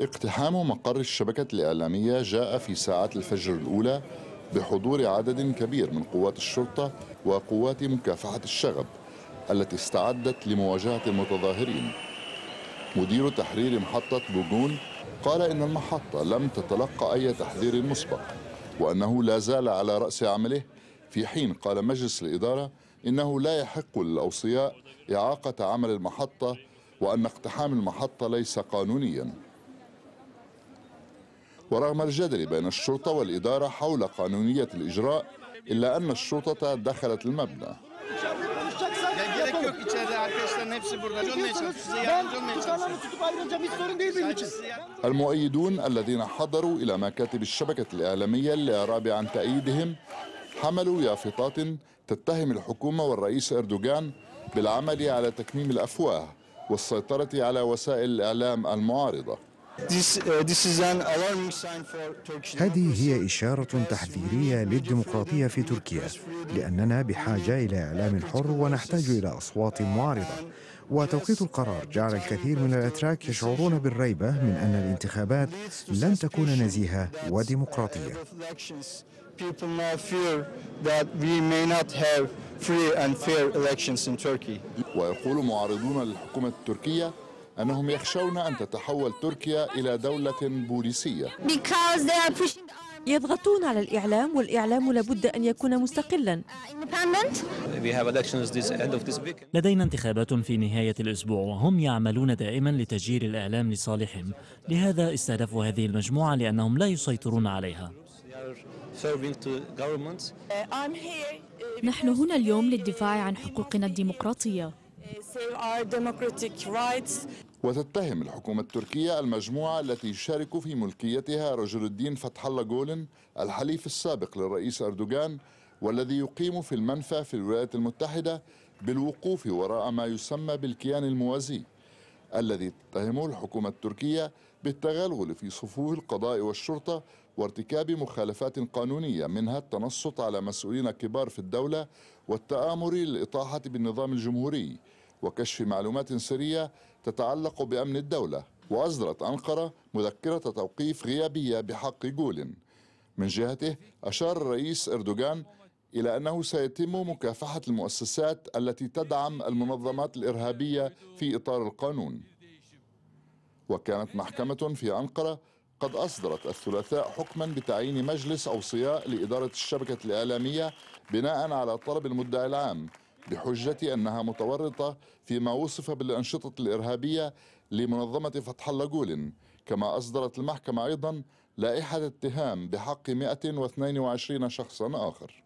اقتحام مقر الشبكة الإعلامية جاء في ساعات الفجر الأولى بحضور عدد كبير من قوات الشرطة وقوات مكافحة الشغب التي استعدت لمواجهة المتظاهرين. مدير تحرير محطة بوغون قال إن المحطة لم تتلقى أي تحذير مسبق وأنه لا زال على رأس عمله. في حين قال مجلس الإدارة إنه لا يحق للأوصياء إعاقة عمل المحطة وأن اقتحام المحطة ليس قانونيا. ورغم الجدل بين الشرطة والإدارة حول قانونية الإجراء إلا أن الشرطة دخلت المبنى. المؤيدون الذين حضروا إلى مكاتب الشبكة الإعلامية للإعراب عن تأييدهم حملوا يافطات تتهم الحكومة والرئيس أردوغان بالعمل على تكميم الأفواه والسيطرة على وسائل الإعلام المعارضة. This, uh, this is an alarming sign for Turkish هذه هي إشارة تحذيرية للديمقراطية في تركيا لأننا بحاجة إلى إعلام حر ونحتاج إلى أصوات معارضة. وتوقيت القرار جعل الكثير من الأتراك يشعرون بالريبة من أن الانتخابات لن تكون نزيهة وديمقراطية. ويقول معارضون للحكومة التركية أنهم يخشون أن تتحول تركيا إلى دولة بوليسية. يضغطون على الإعلام والإعلام لابد أن يكون مستقلا. Weekend. لدينا انتخابات في نهاية الأسبوع وهم يعملون دائما لتسجيل الإعلام لصالحهم. لهذا استهدفوا هذه المجموعة لأنهم لا يسيطرون عليها. To governments. نحن هنا اليوم للدفاع عن حقوقنا الديمقراطية. وتتهم الحكومة التركية المجموعة التي يشارك في ملكيتها رجل الدين فتح الله جولن الحليف السابق للرئيس أردوغان والذي يقيم في المنفى في الولايات المتحدة بالوقوف وراء ما يسمى بالكيان الموازي الذي تتهمه الحكومة التركية بالتغلغل في صفوف القضاء والشرطة وارتكاب مخالفات قانونية منها التنصت على مسؤولين كبار في الدولة والتآمر للإطاحة بالنظام الجمهوري. وكشف معلومات سرية تتعلق بأمن الدولة وأصدرت أنقرة مذكرة توقيف غيابية بحق جولن من جهته أشار الرئيس أردوغان إلى أنه سيتم مكافحة المؤسسات التي تدعم المنظمات الإرهابية في إطار القانون. وكانت محكمة في أنقرة قد أصدرت الثلاثاء حكما بتعيين مجلس أوصياء لإدارة الشبكة الإعلامية بناء على طلب المدعي العام بحجة أنها متورطة فيما وصف بالأنشطة الإرهابية لمنظمة فتح الله كما أصدرت المحكمة أيضا لائحة اتهام بحق 122 شخصا آخر.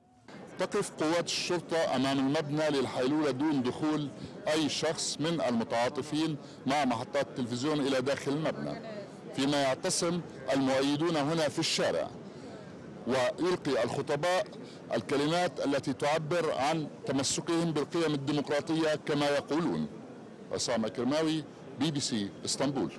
تقف قوات الشرطة أمام المبنى للحيلولة دون دخول أي شخص من المتعاطفين مع محطات التلفزيون إلى داخل المبنى. فيما يعتصم المؤيدون هنا في الشارع. ويلقي الخطباء الكلمات التي تعبر عن تمسكهم بالقيم الديمقراطية كما يقولون. عصام كرماوي بي بي سي إسطنبول.